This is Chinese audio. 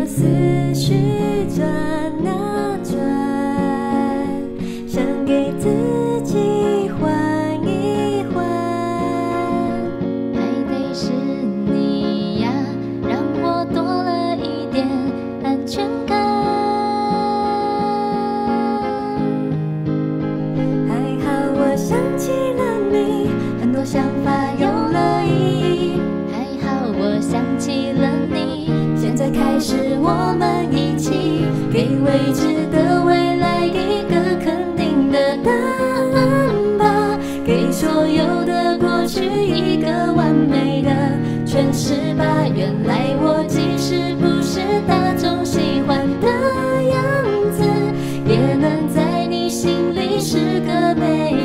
的思绪转啊转，想给自己缓一缓。还得是你呀，让我多了一点安全感。还好我想起了你，很多想法有了意义。还好我想起了你，开始我们一起给未知的未来一个肯定的答案吧，给所有的过去一个完美的诠释吧，原来我其实不是大众喜欢的样子，也能在你心里是个美。